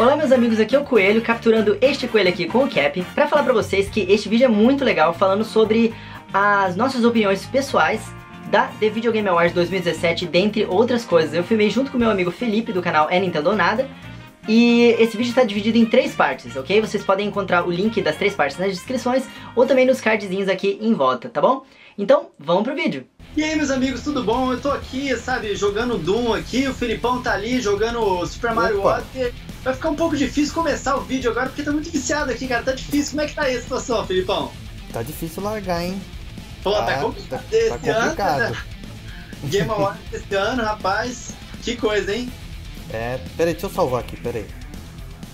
Olá meus amigos, aqui é o Coelho, capturando este coelho aqui com o Cap, pra falar pra vocês que este vídeo é muito legal, falando sobre as nossas opiniões pessoais da The Video Game Awards 2017, dentre outras coisas. Eu filmei junto com meu amigo Felipe, do canal É Nintendo ou Nada, e esse vídeo está dividido em três partes, ok? Vocês podem encontrar o link das três partes nas descrições, ou também nos cardzinhos aqui em volta, tá bom? Então, vamos pro vídeo! E aí, meus amigos, tudo bom? Eu tô aqui, sabe, jogando Doom aqui, o Felipão tá ali jogando Super Mario Odyssey. Vai ficar um pouco difícil começar o vídeo agora, porque tá muito viciado aqui, cara, tá difícil. Como é que tá aí a situação, Felipão? Tá difícil largar, hein? Pô, tá, tá complicado tá, esse tá complicado. ano. Né? Game Awards esse ano, rapaz. Que coisa, hein? É, peraí, deixa eu salvar aqui, peraí.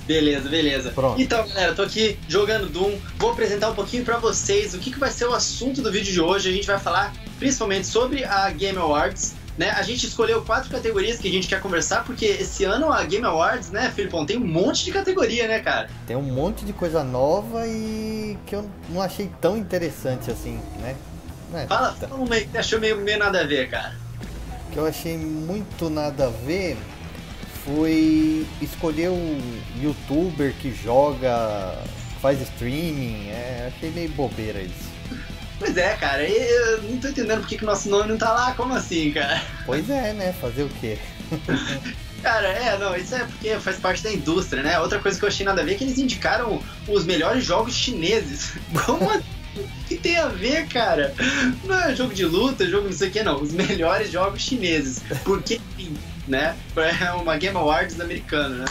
Beleza, beleza. Pronto. Então, galera, tô aqui jogando Doom. Vou apresentar um pouquinho para vocês o que, que vai ser o assunto do vídeo de hoje. A gente vai falar principalmente sobre a Game Awards. Né? A gente escolheu quatro categorias que a gente quer conversar, porque esse ano a Game Awards, né, Filipão, tem um monte de categoria, né, cara? Tem um monte de coisa nova e que eu não achei tão interessante assim, né? É, fala, tá. fala uma que achou meio, meio nada a ver, cara. O que eu achei muito nada a ver foi escolher um youtuber que joga, faz streaming. É, achei meio bobeira isso. Pois é, cara, eu não tô entendendo porque que o nosso nome não tá lá, como assim, cara? Pois é, né? Fazer o quê? Cara, é, não, isso é porque faz parte da indústria, né? Outra coisa que eu achei nada a ver é que eles indicaram os melhores jogos chineses. Como assim? O que tem a ver, cara? Não é jogo de luta, jogo não sei o que, não. Os melhores jogos chineses. Porque, né? É uma Game Awards americana, né?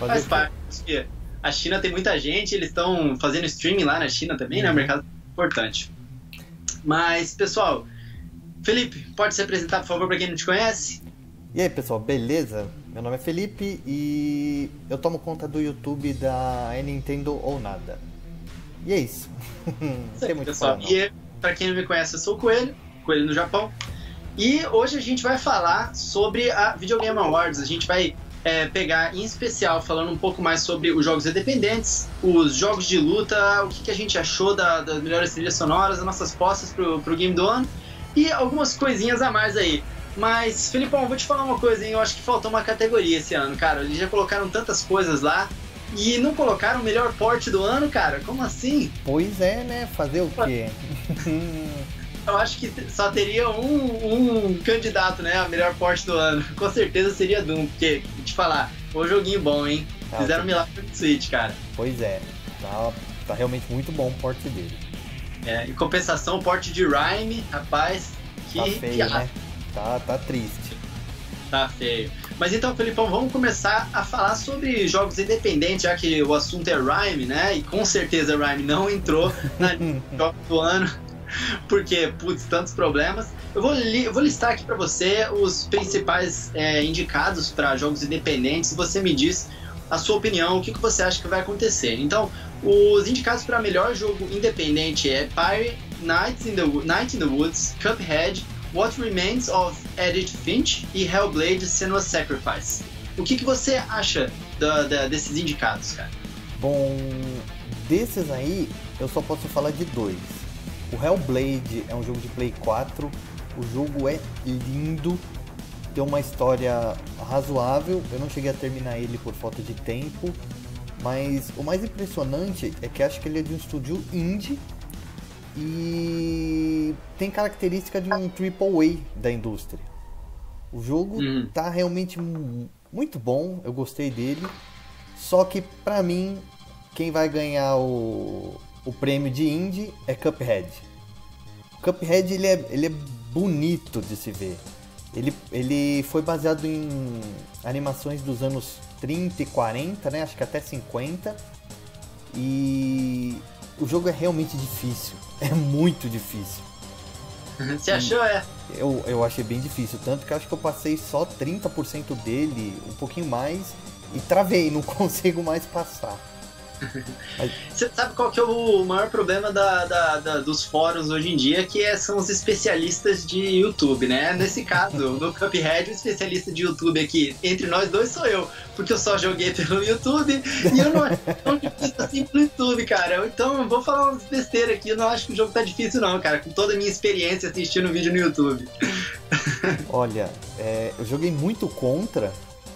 Mas faz parte. A China tem muita gente, eles estão fazendo streaming lá na China também, né? uhum. né? mercado importante. Mas, pessoal, Felipe, pode se apresentar, por favor, para quem não te conhece? E aí, pessoal, beleza? Meu nome é Felipe e eu tomo conta do YouTube da Nintendo ou Nada. E é isso. não tem muito pessoal. Falar, e para quem não me conhece, eu sou o Coelho, Coelho no Japão. E hoje a gente vai falar sobre a Video Game Awards. A gente vai é, pegar em especial falando um pouco mais sobre os jogos independentes, os jogos de luta, o que, que a gente achou da, das melhores trilhas sonoras, as nossas postas pro, pro game do ano e algumas coisinhas a mais aí. Mas, Felipão, vou te falar uma coisa, hein? Eu acho que faltou uma categoria esse ano, cara. Eles já colocaram tantas coisas lá e não colocaram o melhor porte do ano, cara. Como assim? Pois é, né? Fazer o quê? eu acho que só teria um, um candidato, né? A melhor porte do ano. Com certeza seria Doom, porque, te falar, foi um joguinho bom, hein? Ah, Fizeram um milagre no Switch, cara. Pois é, tá, tá realmente muito bom o porte dele. É, em compensação, o porte de Rhyme, rapaz, que. Tá feio, que... né? Tá, tá triste. Tá feio. Mas então, Felipão, vamos começar a falar sobre jogos independentes, já que o assunto é Rhyme, né? E com certeza Rhyme não entrou na jogo do ano porque, putz, tantos problemas. Eu vou, li eu vou listar aqui para você os principais é, indicados para jogos independentes você me diz a sua opinião, o que, que você acha que vai acontecer. Então, os indicados para melhor jogo independente é Pyre, Night in, the, Night in the Woods, Cuphead, What Remains of Edith Finch e Hellblade Senua's Sacrifice. O que, que você acha da, da, desses indicados, cara? Bom, desses aí, eu só posso falar de dois. O Hellblade é um jogo de Play 4. O jogo é lindo, tem uma história razoável. Eu não cheguei a terminar ele por falta de tempo, mas o mais impressionante é que acho que ele é de um estúdio indie e tem característica de um triple A da indústria. O jogo uhum. tá realmente muito bom, eu gostei dele. Só que para mim, quem vai ganhar o, o prêmio de indie é Cuphead. O Cuphead ele é, ele é bonito de se ver. Ele, ele foi baseado em animações dos anos 30 e 40, né? Acho que até 50. E o jogo é realmente difícil. É muito difícil. Você achou, é? Eu, eu achei bem difícil. Tanto que acho que eu passei só 30% dele, um pouquinho mais, e travei, não consigo mais passar. Você sabe qual que é o maior problema da, da, da, dos fóruns hoje em dia, que é, são os especialistas de YouTube, né? Nesse caso, no Cuphead, o especialista de YouTube aqui, entre nós dois sou eu, porque eu só joguei pelo YouTube e eu não acho tão difícil assim pelo YouTube, cara. Então, eu vou falar umas besteiras aqui, eu não acho que o jogo tá difícil não, cara, com toda a minha experiência assistindo vídeo no YouTube. Olha, é, eu joguei muito contra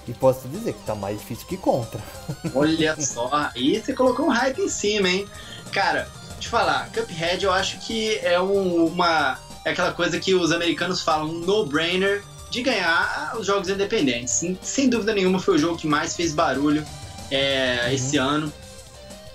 E posso dizer que tá mais difícil que contra. Olha só, e você colocou um hype em cima, hein? Cara, te falar, Cuphead eu acho que é um, uma. É aquela coisa que os americanos falam, um no-brainer de ganhar os jogos independentes. Sem, dúvida nenhuma foi o jogo que mais fez barulho é, uhum. esse ano.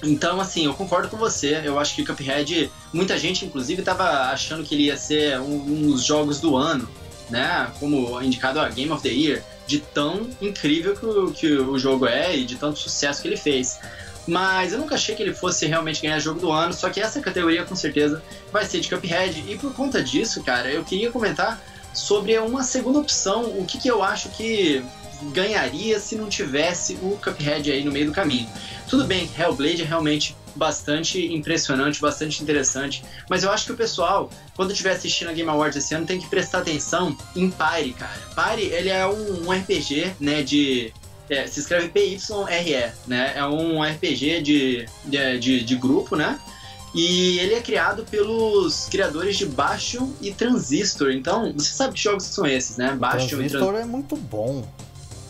Então, assim, eu concordo com você. Eu acho que Cuphead, muita gente, inclusive, estava achando que ele ia ser um, um dos jogos do ano, né? Como indicado a Game of the Year, de tão incrível que o, que o jogo é e de tanto sucesso que ele fez. Mas eu nunca achei que ele fosse realmente ganhar jogo do ano, só que essa categoria com certeza vai ser de Cuphead. E por conta disso, cara, eu queria comentar sobre uma segunda opção, o que, que eu acho que ganharia se não tivesse o Cuphead aí no meio do caminho. Tudo bem, Hellblade é realmente bastante impressionante, bastante interessante, mas eu acho que o pessoal, quando estiver assistindo a Game Awards esse ano, tem que prestar atenção em Pyre, cara. Pyre, ele é um, RPG, né, de... É, se escreve PYRE, né? É um RPG de, de, de, de grupo, né? E ele é criado pelos criadores de Bastion e Transistor. Então, você sabe que jogos são esses, né? Bastion Transistor e Transistor é muito bom.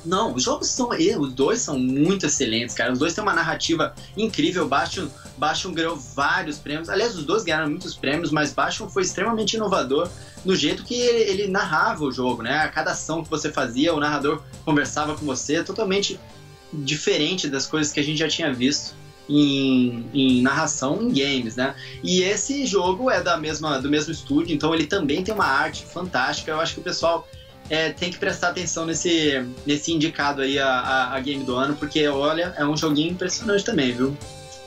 Não, os jogos são. Os dois são muito excelentes, cara. Os dois têm uma narrativa incrível. Bastion, Bastion ganhou vários prêmios. Aliás, os dois ganharam muitos prêmios, mas Bastion foi extremamente inovador no jeito que ele, ele narrava o jogo, né? A cada ação que você fazia, o narrador conversava com você, totalmente diferente das coisas que a gente já tinha visto. Em, em, narração em games, né? E esse jogo é da mesma, do mesmo estúdio, então ele também tem uma arte fantástica. Eu acho que o pessoal é, tem que prestar atenção nesse, nesse indicado aí a, a, a, game do ano, porque olha, é um joguinho impressionante também, viu?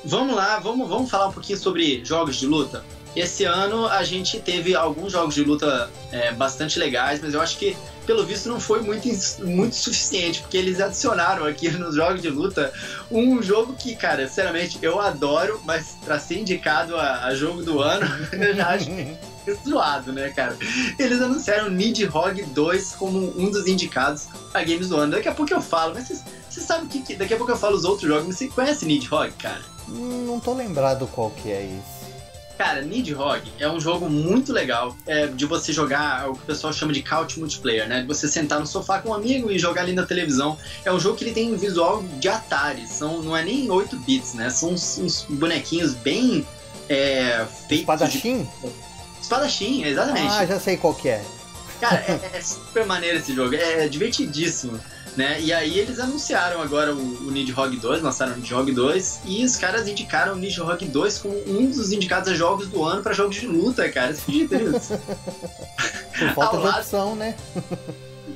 Vamos lá, vamos, vamos falar um pouquinho sobre jogos de luta. Esse ano a gente teve alguns jogos de luta é, bastante legais, mas eu acho que pelo visto não foi muito, muito suficiente, porque eles adicionaram aqui nos jogos de luta um jogo que, cara, sinceramente, eu adoro, mas para ser indicado a, a, jogo do ano, eu já acho zoado, né, cara? Eles anunciaram Nidhogg 2 como um dos indicados a Games do ano. Daqui a pouco eu falo, mas você sabe que, que, daqui a pouco eu falo os outros jogos, mas você conhece Nidhogg, cara? Hum, não tô lembrado qual que é isso. Cara, Nidhogg é um jogo muito legal é, de você jogar o que o pessoal chama de couch multiplayer, né? De você sentar no sofá com um amigo e jogar ali na televisão. É um jogo que ele tem um visual de Atari, são, não é nem 8 bits, né? São uns, uns bonequinhos bem é, feitos. Espadachim? De Espadachim, exatamente. Ah, já sei qual que é. Cara, é, é super maneiro esse jogo, é divertidíssimo. Né? E aí eles anunciaram agora o, o Nidhogg 2, lançaram o Nidhogg 2, e os caras indicaram o Nidhogg 2 como um dos indicados a jogos do ano para jogos de luta, cara. Você acredita nisso? Falta de lado... opção, né?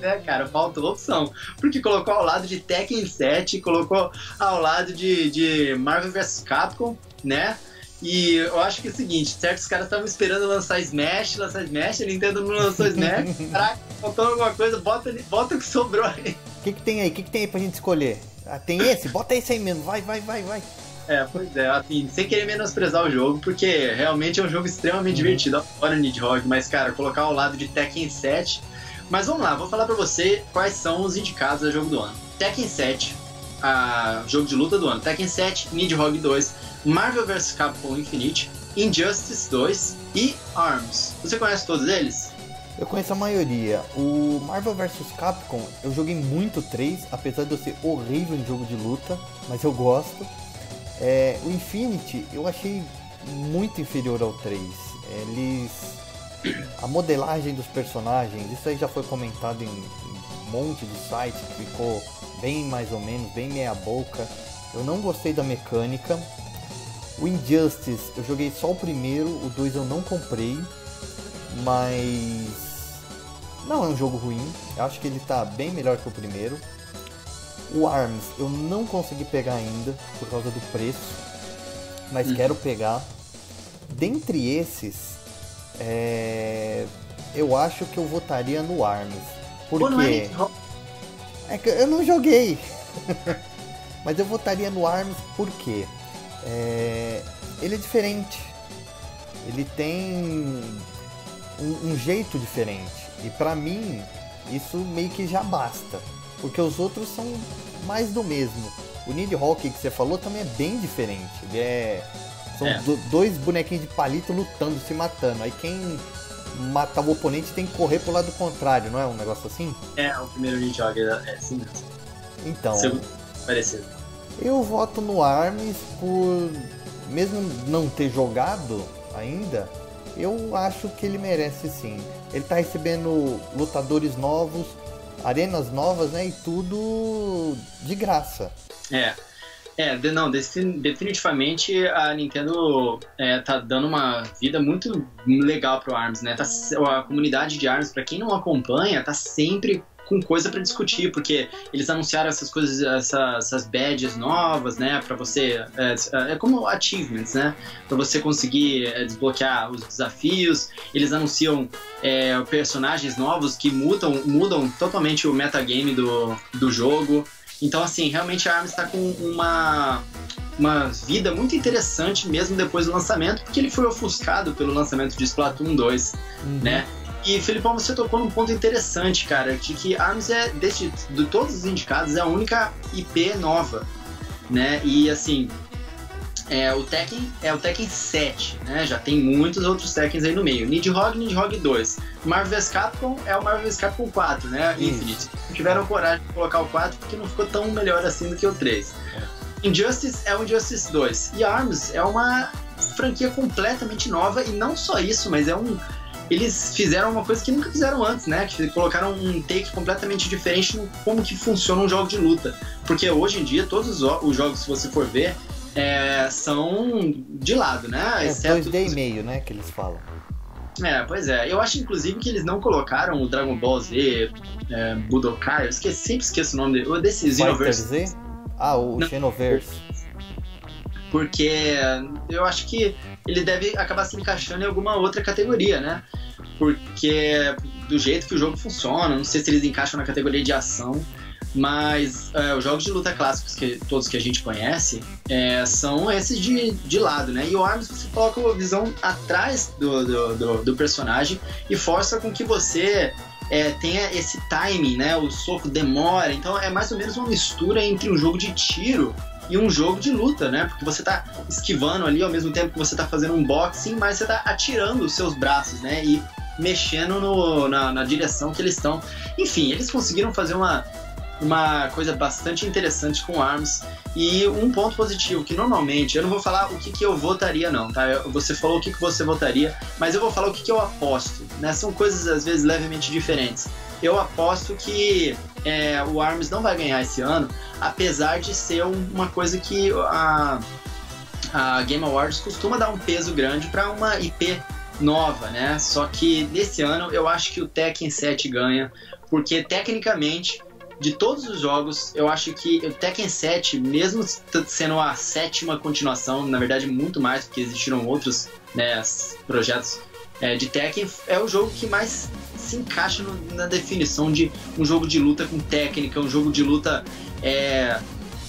É, cara, faltou opção. Porque colocou ao lado de Tekken 7, colocou ao lado de, de Marvel vs Capcom, né? E eu acho que é o seguinte, certos caras estavam esperando lançar Smash, lançar Smash, a Nintendo não lançou Smash. Caraca, faltou alguma coisa, bota, bota o que sobrou aí. O que, que tem aí? O que, que tem aí pra gente escolher? Ah, tem esse? Bota esse aí mesmo, vai, vai, vai, vai. É, pois é, assim, sem querer menosprezar o jogo, porque realmente é um jogo extremamente uhum. divertido, fora o Nidhogg, mas, cara, colocar ao lado de Tekken 7. Mas vamos lá, vou falar pra você quais são os indicados a jogo do ano. Tekken 7, a jogo de luta do ano. Tekken 7, Nidhogg 2, Marvel vs Capcom Infinite, Injustice 2 e ARMS. Você conhece todos eles? Eu conheço a maioria. O Marvel vs Capcom, eu joguei muito 3, apesar de eu ser horrível em jogo de luta, mas eu gosto. É, o Infinity eu achei muito inferior ao 3. Eles. A modelagem dos personagens, isso aí já foi comentado em, um monte de sites ficou bem mais ou menos, bem meia boca. Eu não gostei da mecânica, o Injustice eu joguei só o primeiro, o 2 eu não comprei, mas não é um jogo ruim, eu acho que ele está bem melhor que o primeiro. O ARMS eu não consegui pegar ainda por causa do preço, mas uhum. quero pegar. Dentre esses, é... eu acho que eu votaria no ARMS. Porque. É que eu não joguei. mas eu votaria no ARMS porque é, ele é diferente. Ele tem um, um jeito diferente. E para mim, isso meio que já basta. Porque os outros são mais do mesmo. O Need Hockey que você falou também é bem diferente. Ele é. São é. Do, dois bonequinhos de palito lutando, se matando. Aí quem matar o oponente tem que correr pro lado contrário, não é um negócio assim? É, o primeiro Need Hockey é assim mesmo. Então. parecido. Eu voto no Arms por. Mesmo não ter jogado ainda, eu acho que ele merece sim. Ele tá recebendo lutadores novos, arenas novas, né? E tudo de graça. É. É, não, definitivamente a Nintendo é, tá dando uma vida muito legal pro ARMS, né? Tá, a comunidade de ARMS, para quem não acompanha, tá sempre com coisa para discutir, porque eles anunciaram essas coisas, essa, essas badges novas, né, para você, é, é, como achievements, né, para você conseguir é, desbloquear os desafios. Eles anunciam é, personagens novos que mudam, mudam totalmente o metagame do, do jogo. Então, assim, realmente a ARMS está com uma, uma vida muito interessante mesmo depois do lançamento, porque ele foi ofuscado pelo lançamento de Splatoon 2, uhum. né? E, Felipão, você tocou num ponto interessante, cara, de que ARMS é, de todos os indicados, é a única IP nova, né? E, assim, é, o Tekken é o Tekken 7, né? Já tem muitos outros Tekkens aí no meio. Nidhogg, Nidhogg 2. Marvel Capcom é o Marvel Capcom 4, né? Infinite. Não tiveram coragem de colocar o 4 porque não ficou tão melhor assim do que o 3. É. Injustice é o Injustice 2. E ARMS é uma franquia completamente nova e não só isso, mas é um eles fizeram uma coisa que nunca fizeram antes, né? Que colocaram um take completamente diferente no como que funciona um jogo de luta. Porque hoje em dia, todos os, jogos, se você for ver, é, são de lado, né? É, Exceto 2D e meio, né? Que eles falam. É, pois é. Eu acho, inclusive, que eles não colocaram o Dragon Ball Z, é, Budokai, eu esqueci, sempre esqueço o nome dele. Desse Xenoverse. Z? Ah, o não. Xenoverse. Porque eu acho que ele deve acabar se encaixando em alguma outra categoria, né? Porque do jeito que o jogo funciona, não sei se eles encaixam na categoria de ação. Mas é, os jogos de luta clássicos, que todos que a gente conhece, é, são esses de, de lado, né? E o Arms você coloca a visão atrás do, do, do, do personagem e força com que você é, tenha esse timing, né? O soco demora. Então é mais ou menos uma mistura entre um jogo de tiro e um jogo de luta, né? Porque você tá esquivando ali ao mesmo tempo que você tá fazendo um boxing, mas você tá atirando os seus braços, né? E mexendo no, na, na direção que eles estão. Enfim, eles conseguiram fazer uma, uma coisa bastante interessante com ARMS. E um ponto positivo, que normalmente, eu não vou falar o que, que eu votaria não, tá? Você falou o que, que você votaria, mas eu vou falar o que, que eu aposto, né? São coisas às vezes levemente diferentes. Eu aposto que é, o ARMS não vai ganhar esse ano, apesar de ser uma coisa que a, a Game Awards costuma dar um peso grande para uma IP nova, né? Só que nesse ano eu acho que o Tekken 7 ganha, porque tecnicamente de todos os jogos, eu acho que o Tekken 7, mesmo sendo a sétima continuação, na verdade muito mais, porque existiram outros né, projetos é, de Tekken, é o jogo que mais se encaixa no, na definição de um jogo de luta com técnica, um jogo de luta é,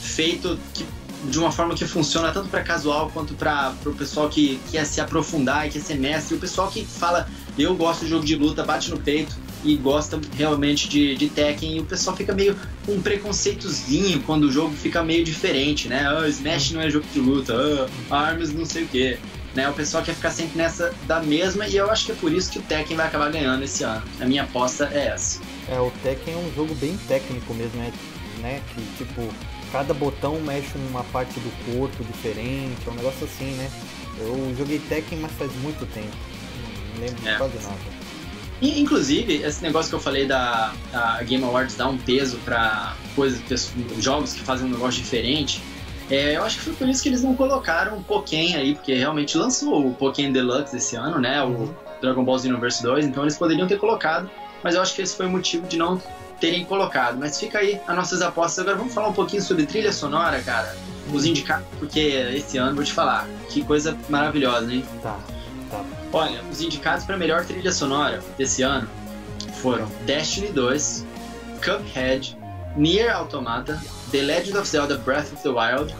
feito que, de uma forma que funciona tanto para casual quanto para o pessoal que quer se aprofundar e quer ser mestre, o pessoal que fala eu gosto de jogo de luta, bate no peito e gosta realmente de, de Tekken e o pessoal fica meio com um preconceitozinho quando o jogo fica meio diferente, né? Oh, Smash não é jogo de luta, oh, Arms não sei o que. Né, o pessoal quer ficar sempre nessa da mesma e eu acho que é por isso que o Tekken vai acabar ganhando esse ano. A minha aposta é essa. É, o Tekken é um jogo bem técnico mesmo, né? né? Que tipo, cada botão mexe uma parte do corpo diferente, é um negócio assim, né? Eu joguei Tekken, mas faz muito tempo. Não lembro é. quase nada. E, inclusive, esse negócio que eu falei da, da Game Awards dar um peso para coisas, jogos que fazem um negócio diferente, é, eu acho que foi por isso que eles não colocaram o Pokémon aí, porque realmente lançou o Pokémon Deluxe esse ano, né? O uhum. Dragon Ball Xenoverse 2, então eles poderiam ter colocado, mas eu acho que esse foi o motivo de não terem colocado. Mas fica aí as nossas apostas. Agora vamos falar um pouquinho sobre trilha sonora, cara. Os indicados, porque esse ano, vou te falar, que coisa maravilhosa, hein? Tá. Olha, os indicados para melhor trilha sonora desse ano foram Destiny 2, Cuphead, Nier Automata, The Legend of Zelda Breath of the Wild,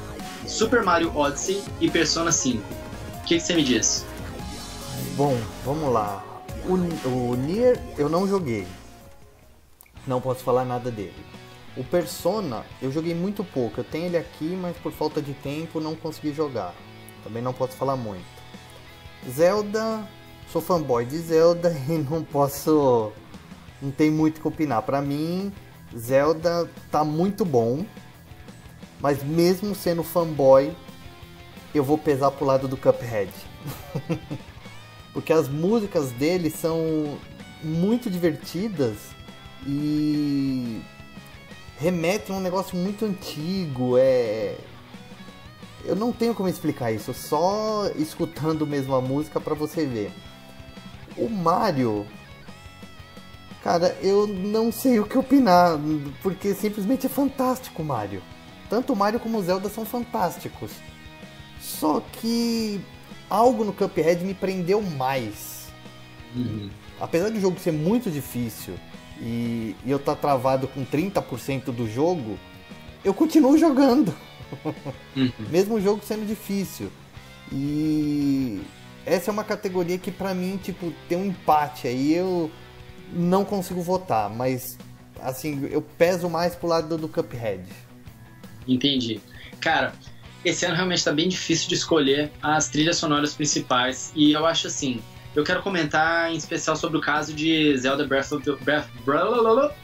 Super Mario Odyssey e Persona 5. O que, você me diz? Bom, vamos lá. O, o Nier eu não joguei. Não posso falar nada dele. O Persona eu joguei muito pouco. Eu tenho ele aqui, mas por falta de tempo não consegui jogar. Também não posso falar muito. Zelda, sou fanboy de Zelda e não posso. Não tem muito que opinar. Pra mim, Zelda tá muito bom, mas mesmo sendo fanboy, eu vou pesar pro lado do Cuphead. Porque as músicas dele são muito divertidas e remetem a um negócio muito antigo. É. Eu não tenho como explicar isso, só escutando mesmo a música para você ver. O Mario. Cara, eu não sei o que opinar, porque simplesmente é fantástico o Mario. Tanto o Mario como o Zelda são fantásticos. Só que algo no Cuphead me prendeu mais. Uhum. Apesar do jogo ser muito difícil e, e eu estar tá travado com 30% do jogo, eu continuo jogando. Uhum. Mesmo o jogo sendo difícil. E essa é uma categoria que para mim, tipo, tem um empate aí, eu não consigo votar, mas assim, eu peso mais pro lado do Cuphead. Entendi. Cara, esse ano realmente está bem difícil de escolher as trilhas sonoras principais e eu acho assim, eu quero comentar em especial sobre o caso de Zelda Breath of the, Breath,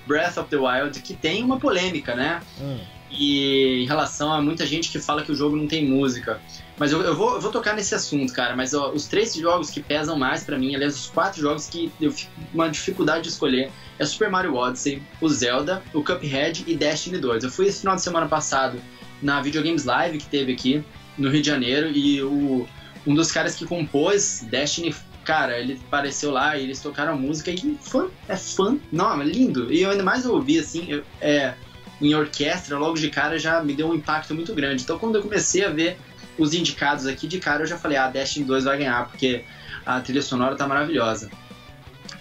Breath of the Wild, que tem uma polêmica, né? Hum. E em relação a muita gente que fala que o jogo não tem música. Mas eu, eu, vou, eu vou tocar nesse assunto, cara. Mas ó, os três jogos que pesam mais para mim, aliás, os quatro jogos que eu fico uma dificuldade de escolher é Super Mario Odyssey, o Zelda, o Cuphead e Destiny 2. Eu fui esse final de semana passado na Videogames Live que teve aqui no Rio de Janeiro e o, um dos caras que compôs Destiny cara, ele apareceu lá e eles tocaram a música e fã, é fã, não, é lindo. E eu ainda mais ouvi assim, eu, é, em orquestra, logo de cara já me deu um impacto muito grande. Então quando eu comecei a ver os indicados aqui de cara, eu já falei, ah, Destiny 2 vai ganhar, porque a trilha sonora tá maravilhosa.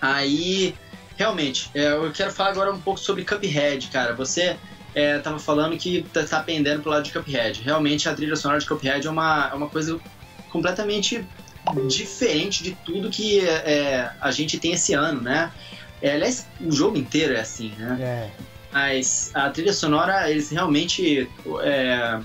Aí, realmente, é, eu quero falar agora um pouco sobre Cuphead, cara. Você é, tava falando que tá, tá pendendo pro lado de Cuphead. Realmente a trilha sonora de Cuphead é uma, é uma coisa completamente diferente de tudo que é, a gente tem esse ano, né? É, aliás, o jogo inteiro é assim, né? É. Mas a trilha sonora, eles realmente é,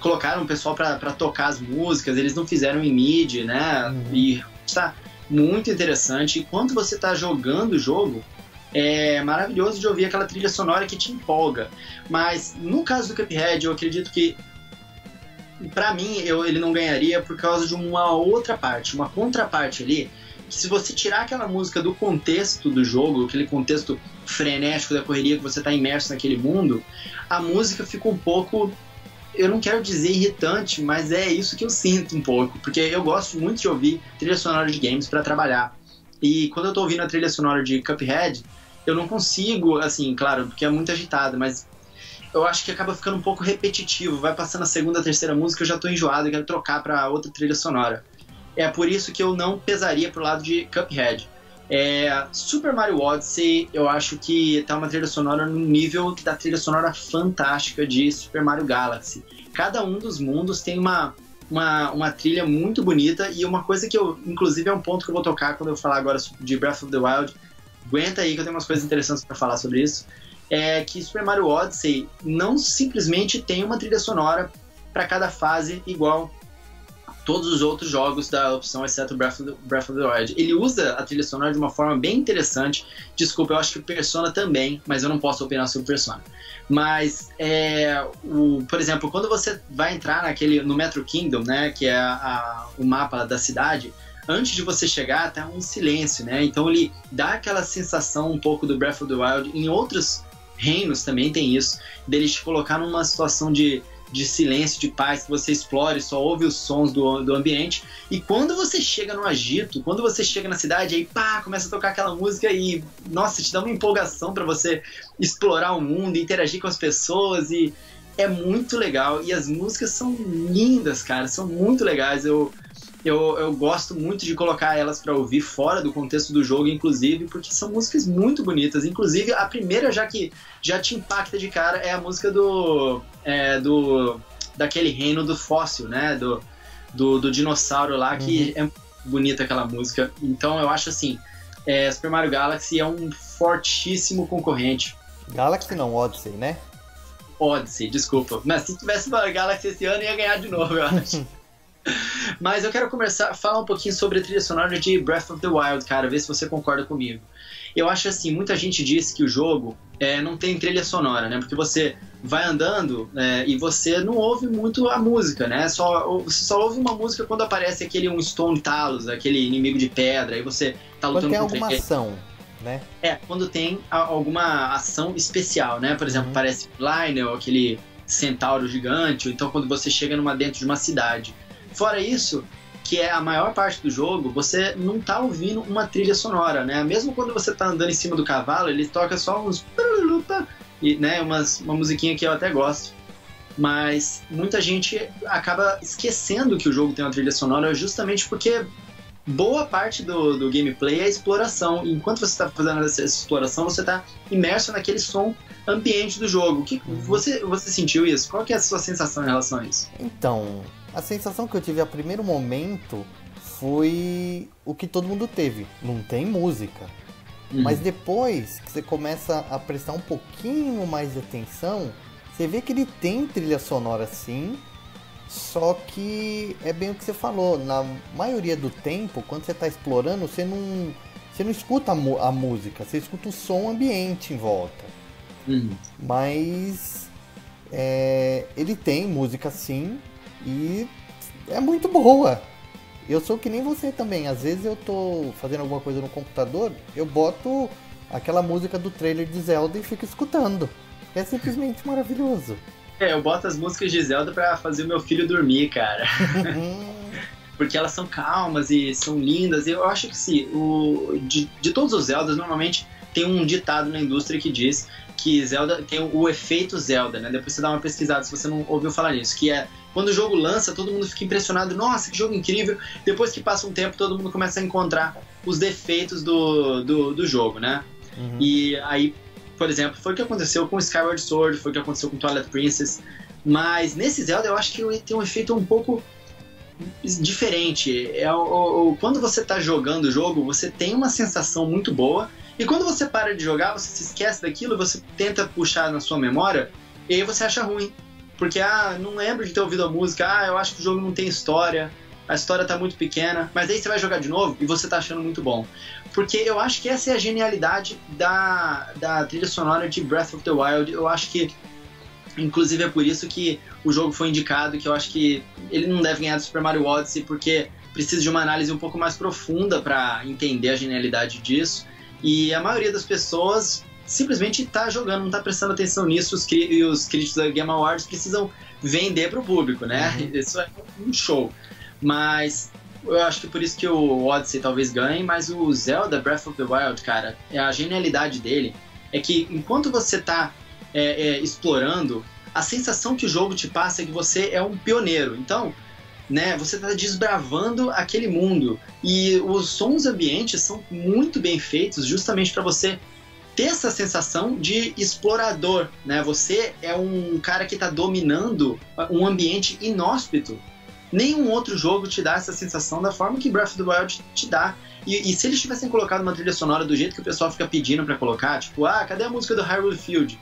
colocaram o pessoal para tocar as músicas, eles não fizeram em MIDI, né? Uhum. E está muito interessante. Enquanto você está jogando o jogo, é maravilhoso de ouvir aquela trilha sonora que te empolga. Mas no caso do Cuphead, eu acredito que para mim eu, ele não ganharia por causa de uma outra parte, uma contraparte ali. Que se você tirar aquela música do contexto do jogo, aquele contexto frenético da correria que você está imerso naquele mundo, a música fica um pouco eu não quero dizer irritante, mas é isso que eu sinto um pouco, porque eu gosto muito de ouvir trilha sonora de games para trabalhar. E quando eu tô ouvindo a trilha sonora de Cuphead, eu não consigo, assim, claro, porque é muito agitado, mas eu acho que acaba ficando um pouco repetitivo. Vai passando a segunda, a terceira música, eu já tô enjoado e quero trocar para outra trilha sonora. É por isso que eu não pesaria pro lado de Cuphead. É, Super Mario Odyssey, eu acho que tá uma trilha sonora no nível da trilha sonora fantástica de Super Mario Galaxy. Cada um dos mundos tem uma, uma, uma trilha muito bonita e uma coisa que eu, inclusive, é um ponto que eu vou tocar quando eu falar agora de Breath of the Wild. Aguenta aí que eu tenho umas coisas interessantes para falar sobre isso é que Super Mario Odyssey não simplesmente tem uma trilha sonora para cada fase igual todos os outros jogos da opção, exceto Breath of, the, Breath of the Wild. Ele usa a trilha sonora de uma forma bem interessante. Desculpa, eu acho que Persona também, mas eu não posso opinar sobre Persona. Mas, é, o, por exemplo, quando você vai entrar naquele no Metro Kingdom, né, que é a, o mapa da cidade, antes de você chegar tá um silêncio, né? Então ele dá aquela sensação um pouco do Breath of the Wild em outros reinos também tem isso, deles te colocar numa situação de, de silêncio, de paz, que você explore, só ouve os sons do, do ambiente. E quando você chega no agito, quando você chega na cidade, aí pá, começa a tocar aquela música e, nossa, te dá uma empolgação para você explorar o mundo, interagir com as pessoas e é muito legal. E as músicas são lindas, cara, são muito legais. Eu eu, eu gosto muito de colocar elas para ouvir fora do contexto do jogo, inclusive, porque são músicas muito bonitas. Inclusive, a primeira, já que já te impacta de cara, é a música do. É, do daquele reino do fóssil, né? Do, do, do dinossauro lá, que uhum. é bonita aquela música. Então eu acho assim. É, Super Mario Galaxy é um fortíssimo concorrente. Galaxy não, Odyssey, né? Odyssey, desculpa. Mas se tivesse uma Galaxy esse ano, ia ganhar de novo, eu acho. Mas eu quero começar a falar um pouquinho sobre a trilha sonora de Breath of the Wild, cara, ver se você concorda comigo. Eu acho assim, muita gente diz que o jogo é, não tem trilha sonora, né? Porque você vai andando é, e você não ouve muito a música, né? Só, você só ouve uma música quando aparece aquele um Stone Talos, aquele inimigo de pedra, aí você tá lutando quando tem alguma ação, né? É, quando tem alguma ação especial, né? Por exemplo, uhum. aparece Lionel, aquele centauro gigante, ou então quando você chega numa dentro de uma cidade. Fora isso, que é a maior parte do jogo, você não tá ouvindo uma trilha sonora, né? Mesmo quando você tá andando em cima do cavalo, ele toca só uns e, né, umas, uma musiquinha que eu até gosto. Mas muita gente acaba esquecendo que o jogo tem uma trilha sonora justamente porque boa parte do, do gameplay é exploração. Enquanto você está fazendo essa exploração, você está imerso naquele som ambiente do jogo. Que uhum. você, você sentiu isso? Qual que é a sua sensação em relação a isso? Então, a sensação que eu tive a primeiro momento foi o que todo mundo teve. Não tem música. Uhum. Mas depois que você começa a prestar um pouquinho mais de atenção, você vê que ele tem trilha sonora sim, só que é bem o que você falou. Na maioria do tempo, quando você está explorando, você não, você não escuta a, a, música, você escuta o som ambiente em volta. Uhum. Mas é, ele tem música sim e é muito boa. Eu sou que nem você também. Às vezes eu tô fazendo alguma coisa no computador, eu boto aquela música do trailer de Zelda e fico escutando. É simplesmente maravilhoso. É, eu boto as músicas de Zelda para fazer o meu filho dormir, cara. Porque elas são calmas e são lindas. Eu acho que sim, o, de, de todos os Zeldas, normalmente tem um ditado na indústria que diz que Zelda tem o, efeito Zelda, né? Depois você dá uma pesquisada se você não ouviu falar nisso, que é quando o jogo lança, todo mundo fica impressionado, nossa, que jogo incrível. Depois que passa um tempo, todo mundo começa a encontrar os defeitos do, do, do jogo, né? Uhum. E aí, por exemplo, foi o que aconteceu com Skyward Sword, foi o que aconteceu com Twilight Princess. Mas nesse Zelda eu acho que tem um efeito um pouco diferente. É o, o, quando você está jogando o jogo, você tem uma sensação muito boa. E quando você para de jogar, você se esquece daquilo, você tenta puxar na sua memória, e aí você acha ruim. Porque, ah, não lembro de ter ouvido a música, ah, eu acho que o jogo não tem história, a história tá muito pequena, mas aí você vai jogar de novo e você tá achando muito bom. Porque eu acho que essa é a genialidade da, da trilha sonora de Breath of the Wild. Eu acho que, inclusive, é por isso que o jogo foi indicado, que eu acho que ele não deve ganhar do Super Mario Odyssey, porque precisa de uma análise um pouco mais profunda para entender a genialidade disso. E a maioria das pessoas simplesmente tá jogando, não tá prestando atenção nisso, os, e os críticos da Game Awards precisam vender pro público, né? Uhum. Isso é um show. Mas eu acho que por isso que o Odyssey talvez ganhe, mas o Zelda Breath of the Wild, cara, é a genialidade dele é que enquanto você tá é, é, explorando, a sensação que o jogo te passa é que você é um pioneiro. Então, né, você está desbravando aquele mundo e os sons ambientes são muito bem feitos justamente para você ter essa sensação de explorador, né? Você é um cara que está dominando um ambiente inóspito. Nenhum outro jogo te dá essa sensação da forma que Breath of the Wild te dá. E, e se eles tivessem colocado uma trilha sonora do jeito que o pessoal fica pedindo para colocar, tipo, ah, cadê a música do Hyrule Field?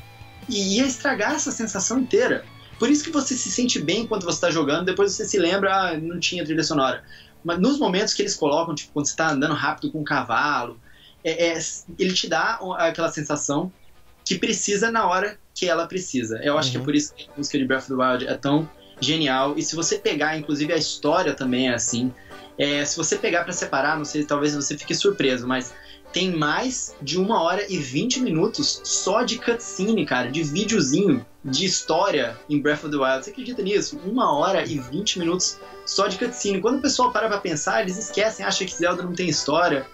E ia estragar essa sensação inteira. Por isso que você se sente bem quando você está jogando, depois você se lembra, ah, não tinha trilha sonora. Mas nos momentos que eles colocam, tipo, quando você está andando rápido com um cavalo, é, é, ele te dá aquela sensação que precisa na hora que ela precisa. Eu acho uhum. que é uhum. por isso que a música de Breath of the Wild é tão genial. E se você pegar, inclusive a história também é assim. É, se você pegar para separar, não sei, talvez você fique surpreso, mas tem mais de uma hora e vinte minutos só de cutscene, cara, de videozinho de história em Breath of the Wild. Você acredita nisso? Uma hora e vinte minutos só de cutscene. Quando o pessoal para pra pensar, eles esquecem, acham que Zelda não tem história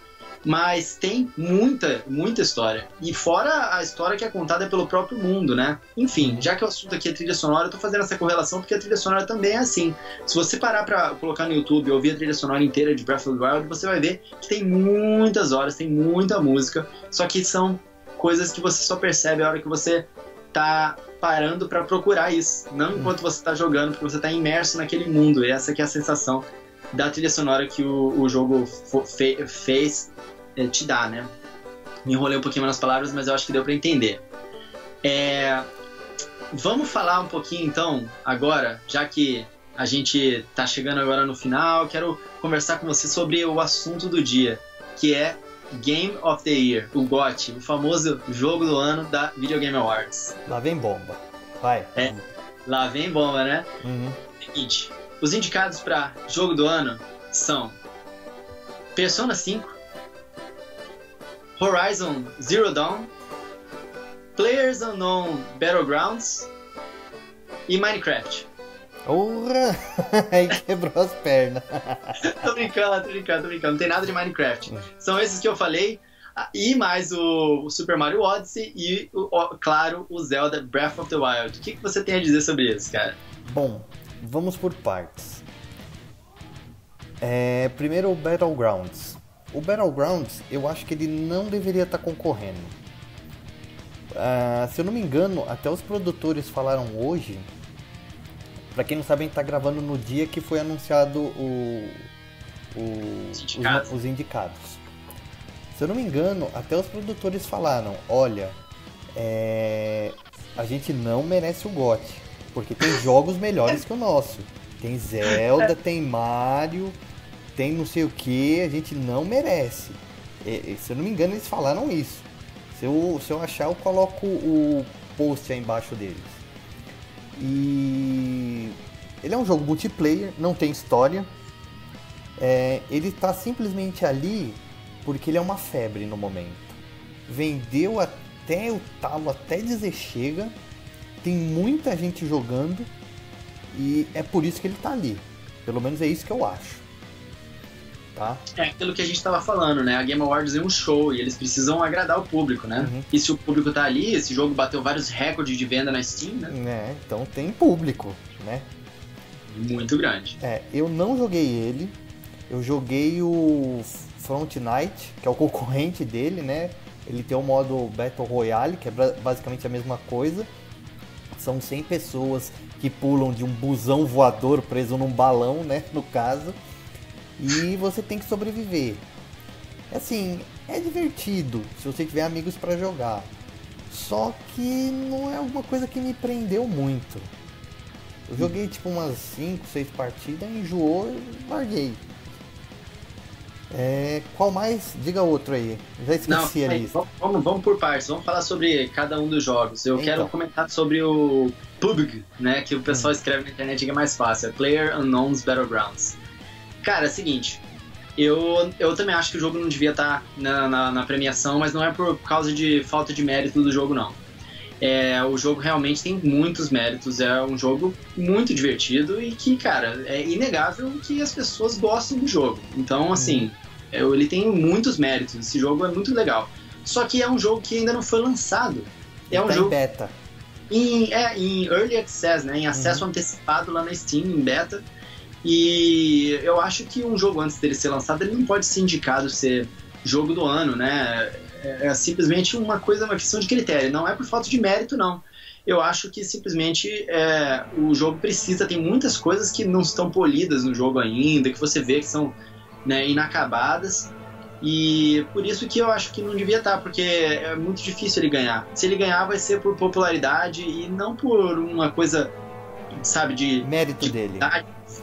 mas tem muita, muita história. E fora a história que é contada pelo próprio mundo, né? Enfim, já que o assunto aqui é trilha sonora, eu tô fazendo essa correlação porque a trilha sonora também é assim. Se você parar pra colocar no YouTube e ouvir a trilha sonora inteira de Breath of the Wild, você vai ver que tem muitas horas, tem muita música, só que são coisas que você só percebe a hora que você tá parando para procurar isso, não hum. enquanto você tá jogando, porque você tá imerso naquele mundo, e essa que é a sensação da trilha sonora que o, o jogo fe fez é, te dá, né? Me enrolei um pouquinho nas palavras, mas eu acho que deu para entender. É, vamos falar um pouquinho então, agora, já que a gente tá chegando agora no final, quero conversar com você sobre o assunto do dia, que é Game of the Year, o GOT, o famoso jogo do ano da Video Game Awards. Lá vem bomba. Vai. É, lá vem bomba, né? Uhum. Seguinte, os indicados para jogo do ano são Persona 5, Horizon Zero Dawn, Players Unknown Battlegrounds e Minecraft. Porra! Aí quebrou as pernas. tô brincando, tô brincando, tô brincando. Não tem nada de Minecraft. São esses que eu falei. Ah, e mais o, Super Mario Odyssey e, o, claro, o Zelda Breath of the Wild. O que, que você tem a dizer sobre isso, cara? Bom, vamos por partes. É, primeiro o Battlegrounds. O Battlegrounds, eu acho que ele não deveria estar tá concorrendo. Uh, se eu não me engano, até os produtores falaram hoje Pra quem não sabe, a gente tá gravando no dia que foi anunciado o, o os, indicados. Os, os indicados. Se eu não me engano, até os produtores falaram, olha, é, a gente não merece o GOT, porque tem jogos melhores que o nosso. Tem Zelda, tem Mario, tem não sei o que, a gente não merece. E, se eu não me engano, eles falaram isso. Se eu, se eu achar, eu coloco o post aí embaixo deles. E ele é um jogo multiplayer, não tem história. É, ele está simplesmente ali porque ele é uma febre no momento. Vendeu até o talo, até dizer chega. Tem muita gente jogando e é por isso que ele está ali. Pelo menos é isso que eu acho. Tá? É aquilo que a gente estava falando, né? A Game Awards é um show e eles precisam agradar o público, né? Uhum. E se o público tá ali, esse jogo bateu vários recordes de venda na Steam, né? É, então tem público, né? Muito grande. É, eu não joguei ele. Eu joguei o Front Night, que é o concorrente dele, né? Ele tem o modo Battle Royale, que é basicamente a mesma coisa. São 100 pessoas que pulam de um busão voador preso num balão, né? No caso e você tem que sobreviver. Assim, é divertido se você tiver amigos para jogar. Só que não é alguma coisa que me prendeu muito. Eu joguei tipo umas 5, 6 partidas, enjoou e larguei. É, qual mais? Diga outro aí. Já esqueci Não, a lista. Vamos, vamos, por partes, vamos falar sobre cada um dos jogos. Eu então. quero comentar sobre o PUBG, né? Que o pessoal hum. escreve na internet que é mais fácil. É Player Unknown's Battlegrounds. Cara, é o seguinte. Eu, eu também acho que o jogo não devia estar tá na, na, na premiação, mas não é por causa de falta de mérito do jogo, não. É, o jogo realmente tem muitos méritos, é um jogo muito divertido e que, cara, é inegável que as pessoas gostam do jogo. Então, assim, é, ele tem muitos méritos, esse jogo é muito legal. Só que é um jogo que ainda não foi lançado. É um tá jogo. Em beta. Em, é, em Early Access, né? Em acesso uhum. antecipado lá na Steam, em beta. E eu acho que um jogo antes dele ser lançado, ele não pode ser indicado ser jogo do ano, né? É, é simplesmente uma coisa, uma questão de critério. Não é por falta de mérito, não. Eu acho que simplesmente é, o jogo precisa, tem muitas coisas que não estão polidas no jogo ainda, que você vê que são né, inacabadas. E por isso que eu acho que não devia estar, porque é muito difícil ele ganhar. Se ele ganhar, vai ser por popularidade e não por uma coisa, sabe, de. Mérito de dele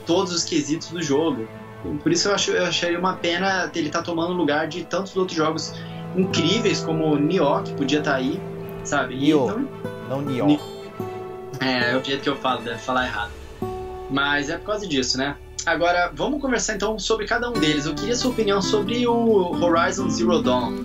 todos os quesitos do jogo. Por isso eu, acho, eu acharia uma pena ele estar tá tomando lugar de tantos outros jogos incríveis como Nioh, que podia estar tá aí, sabe? Nioh, não, não Nioh. É, é o jeito que eu falo, deve falar errado. Mas é por causa disso, né? Agora, vamos conversar então sobre cada um deles. Eu queria sua opinião sobre o Horizon Zero Dawn.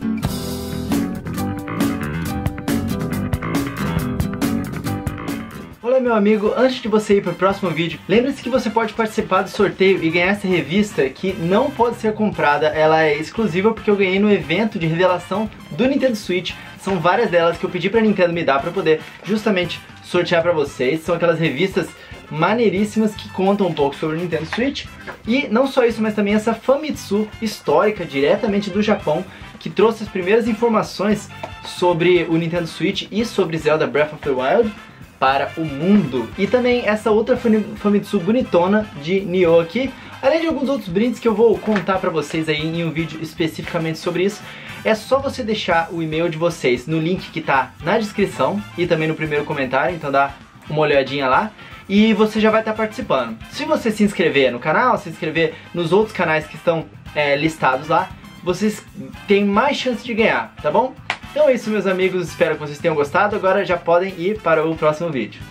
Olá meu amigo, antes de você ir para o próximo vídeo, lembre-se que você pode participar do sorteio e ganhar essa revista que não pode ser comprada, ela é exclusiva porque eu ganhei no evento de revelação do Nintendo Switch. São várias delas que eu pedi para Nintendo me dar para poder justamente sortear para vocês. São aquelas revistas maneiríssimas que contam um pouco sobre o Nintendo Switch. E não só isso, mas também essa Famitsu histórica diretamente do Japão que trouxe as primeiras informações sobre o Nintendo Switch e sobre Zelda Breath of the Wild para o mundo. E também essa outra Famitsu bonitona de Nioh aqui, além de alguns outros brindes que eu vou contar para vocês aí em um vídeo especificamente sobre isso. É só você deixar o e-mail de vocês no link que está na descrição e também no primeiro comentário, então dá uma olhadinha lá e você já vai estar participando. Se você se inscrever no canal, se inscrever nos outros canais que estão é, listados lá, vocês têm mais chance de ganhar, tá bom? Então é isso, meus amigos. Espero que vocês tenham gostado. Agora já podem ir para o próximo vídeo.